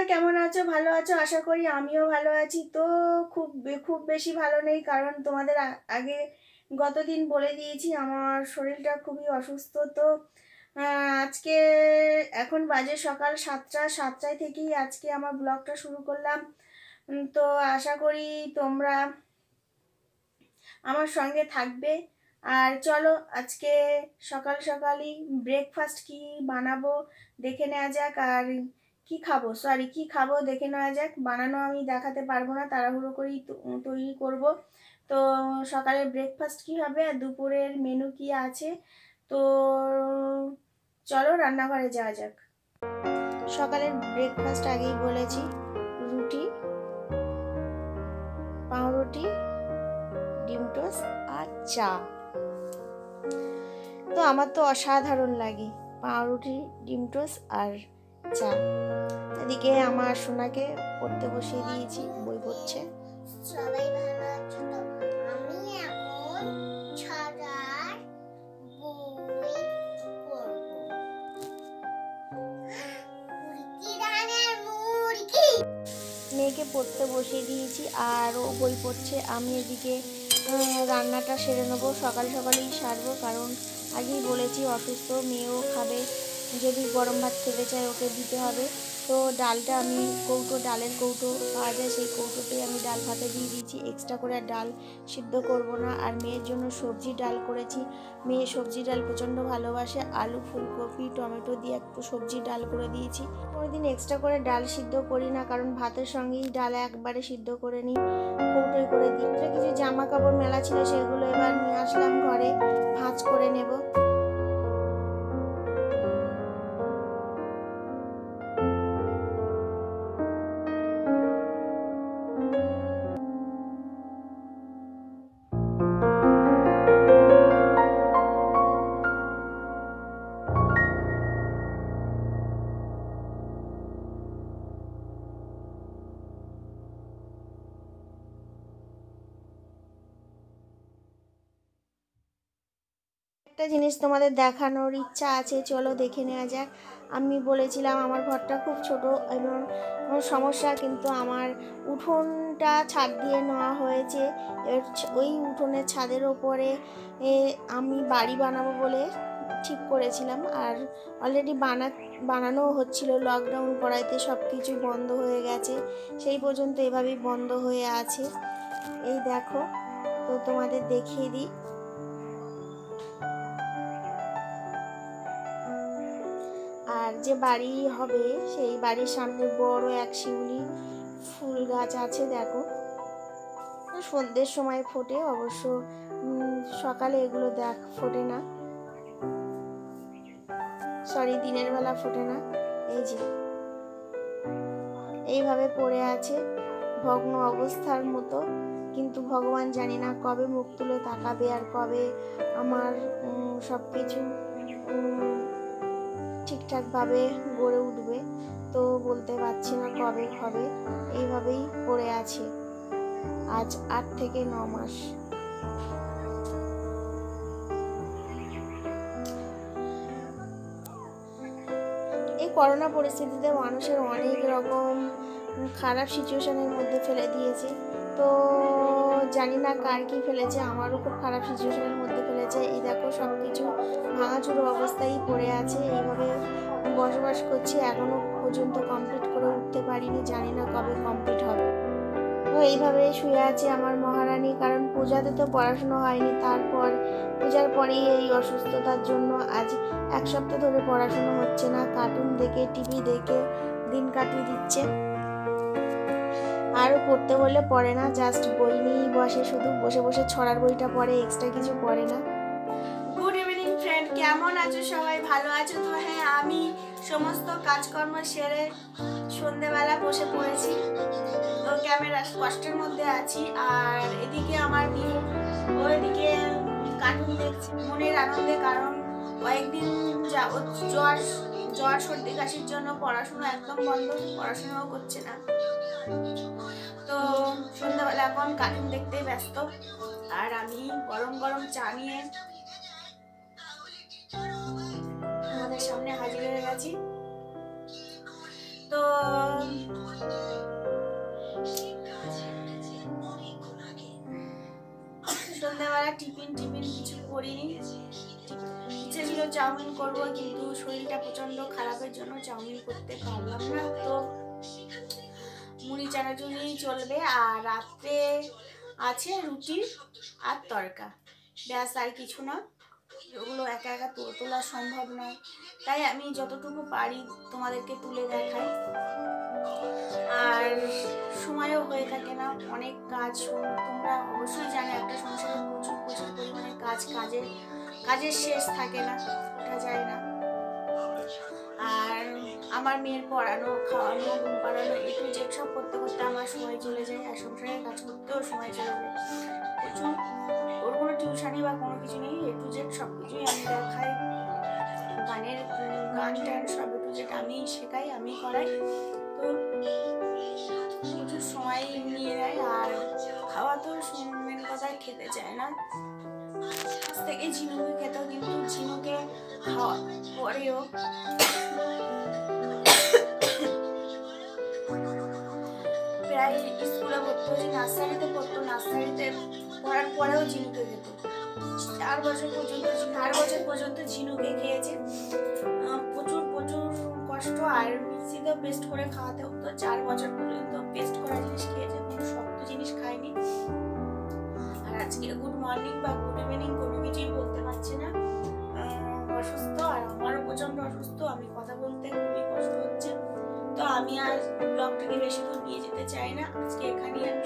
তোমরা কেমন আছো? ভালো আছো? আশা করি আমিও ভালো আছি। তো খুব খুব বেশি ভালো নেই, কারণ তোমাদের আগে গতদিন বলে দিয়েছি, আমার শরীরটা খুবই অসুস্থ। তো আজকে এখন বাজে সকাল সাতটা, সাতটায় থেকেই আজকে আমার ব্লগটা শুরু করলাম। তো আশা করি তোমরা আমার সঙ্গে থাকবে। আর চলো, আজকে সকাল সকালই ব্রেকফাস্ট কি বানাবো দেখে নেওয়া যাক। আর কি খাব? সরি কি খাব? দেখে নেওয়া যাক। বানানো আমি দেখাতে পারব না, তাড়াহুড়ো করেই তৈরি করব। তো, সকালের ব্রেকফাস্ট কি হবে আর দুপুরের মেনু কি আছে? তো, চলো রান্নাঘরে যাওয়া যাক। সকালের ব্রেকফাস্ট আগেই বলেছি। রুটি, পাউরুটি, ডিম টোস্ট আর চা। তো, আমার তো অসাধারণ লাগে। পাউরুটি, ডিম টোস্ট আর চা। এদিকে আমার সোনাকে পড়তে বসিয়ে দিয়েছি বই পড়ছে। সবাই ভালো আছো তো? আমি এখন ছড়ার বই পড়ব। মুরগি রানের মুরগি। মেয়েকে পড়তে বসিয়ে দিয়েছি আর ও বই পড়ছে। আমি এদিকে রান্নাটা সেরে নেব। সকাল সকালেই সারবো কারণ আগেই বলেছি অসুস্থ মেয়েও খাবে। যদি গরম ভাত খেতে চায় ওকে দিতে হবে। তো ডালটা আমি, কৌটো, ডালের কৌটো পাওয়া যায়, সেই কৌটোতে আমি ডাল ভাতে দিয়ে দিয়েছি। এক্সট্রা করে ডাল সিদ্ধ করব না। আর মেয়ের জন্য সবজি ডাল করেছি। মেয়ে সবজি ডাল প্রচণ্ড ভালোবাসে। আলু, ফুলকপি, টমেটো দিয়ে একটু সবজি ডাল করে দিয়েছি। কোনোদিন এক্সট্রা করে ডাল সিদ্ধ করি না, কারণ ভাতের সঙ্গেই ডাল একবারে সিদ্ধ করে নিই, কৌটোয় করে দিই। কিছু জামা কাপড় মেলা ছিল, সেগুলো এবার নিয়ে আসলাম ঘরে, ভাঁজ করে নেব। একটা জিনিস তোমাদের দেখানোর ইচ্ছা আছে, চলো দেখে নেওয়া যাক। আমি বলেছিলাম আমার ঘরটা খুব ছোট এবং সমস্যা, কিন্তু আমার উঠোনটা ছাদ দিয়ে নেওয়া হয়েছে। এবার ছ- ওই উঠোনের ছাদের ওপরে আমি বাড়ি বানাবো বলে ঠিক করেছিলাম। আর অলরেডি বানা, বানানো হচ্ছিল লকডাউন করাইতে সব কিছু বন্ধ হয়ে গেছে। সেই পর্যন্ত এভাবেই বন্ধ হয়ে আছে। এই দেখো, তো তোমাদের দেখিয়ে দিই। যে বাড়ি হবে, সেই বাড়ির সামনে বড় এক শিউলি ফুল গাছ আছে, দেখো। সন্ধ্যের সময় ফোটে, অবশ্য সকালে এগুলো দেখ, ফোটে না। সরি দিনের বেলা ফোটে না। এই যে। এইভাবে পড়ে আছে, ভগ্ন অবস্থার মতো। কিন্তু ভগবান জানি না কবে মুখ তুলে তাকাবে আর কবে আমার সব কিছু ঠিকঠাকভাবে গড়ে উঠবে। তো বলতে পারছি না কবে হবে, এইভাবেই পড়ে আছে। আজ আট থেকে ন মাস। এই করোনা পরিস্থিতিতে মানুষের অনেক রকম খারাপ সিচুয়েশনের মধ্যে ফেলে দিয়েছে। তো জানি না কার কি ফেলেছে, আমারও খুব খারাপ সিচুয়েশনের মধ্যে ফেলেছে। এই দেখো সব কিছু ভাঙাচুরো অবস্থায় পড়ে আছে, এইভাবে বসবাস করছি, এখনও পর্যন্ত কমপ্লিট করে উঠতে পারিনি, জানি না কবে কমপ্লিট হবে। তো এইভাবে শুয়ে আছে আমার মহারানী, কারণ পূজাতে তো পড়াশুনো হয়নি, তারপর পূজার পরেই এই অসুস্থতার জন্য আজ এক সপ্তাহ ধরে পড়াশুনো হচ্ছে না কার্টুন দেখে টিভি দেখে দিন কাটিয়ে দিচ্ছে। আরও পড়তে বললে পড়ে না জাস্ট বই নিয়েই বসে শুধু বসে বসে ছড়ার বইটা পড়ে এক্সট্রা কিছু পড়ে না। গুড ইভিনিং ফ্রেন্ড কেমন আছো সবাই? ভালো আছো তো? হ্যাঁ আমি সমস্ত কাজকর্ম সেরে সন্ধেবেলা বসে পড়েছি। তো ক্যামেরা কষ্টের মধ্যে আছি। আর এদিকে আমার মেয়ে, ও এদিকে কার্টুন দেখছি, মনের আনন্দে। কারণ কয়েকদিন যাবৎ জ্বর জ্বর সর্দি কাশির জন্য পড়াশোনা একদম বন্ধ, পড়াশোনাও করছে না। তো সন্ধ্যাবেলা এখন কার্টুন দেখতে ব্যস্ত। আর আমি গরম গরম চা নিয়ে আমাদের সামনে হাজির হয়ে গেছি। তো সন্ধ্যাবেলা টিফিন টিফিন কিছু করিনি। ইচ্ছে ছিল চাউমিন করব, কিন্তু শরীরটা প্রচণ্ড খারাপের জন্য চাউমিন করতে পারলাম না। তো মুড়ি চানাচুরি চলবে আর রাত্রে আছে রুটি আর তরকা ব্যাস, আর কিছু না। ওগুলো একা একা তোলা সম্ভব নয়। তাই আমি যতটুকু পারি তোমাদেরকে তুলে দেখাই। আর সময়ও হয়ে থাকে না, অনেক কাজ। তোমরা অবশ্যই জানো, একটা সংসারে প্রচুর প্রচুর পরিমাণে কাজ, কাজের কাজের শেষ থাকে না, ওঠা যায় না। আমার মেয়ের পড়ানো, খাওয়ানো, ঘুম পাড়ানো একটু যে সব করতে করতে আমার সময় চলে যায় আর সংসারের কাজ করতেও সময় চলে যায়। ওর কোনো টিউশনি বা কোনো কিছু নেই, এ টু জেড সব কিছুই আমি দেখাই। গানের গান টান সব এ টু জেড আমি শেখাই, আমি করাই। তো প্রচুর সময় নিয়ে নেয়, আর খাওয়া তো মেন কথায় খেতে চায় না। আজ থেকে ঝিনুকে খেতেও কিন্তু ঝিনুকে খাওয়া পরেও প্রায় স্কুলে ভর্তি হয়েছে নার্সারিতে পড়তো, নার্সারিতে পড়ার পরেও ঝিনুকে খেত। চার বছর পর্যন্ত, চার বছর পর্যন্ত ঝিনুকে খেয়েছে। প্রচুর প্রচুর কষ্ট আর মিক্সিতেও পেস্ট করে খাওয়াতে হতো। চার বছর পর্যন্ত পেস্ট করা জিনিস খেয়েছে, কোনো শক্ত জিনিস খায়নি। আর আজকে গুড মর্নিং বা প্রচণ্ড অসুস্থ, আমি কথা বলতে খুবই কষ্ট হচ্ছে। তো আমি আর ব্লগটাকে বেশি দূর নিয়ে যেতে চাই না। আজকে এখানেই আমি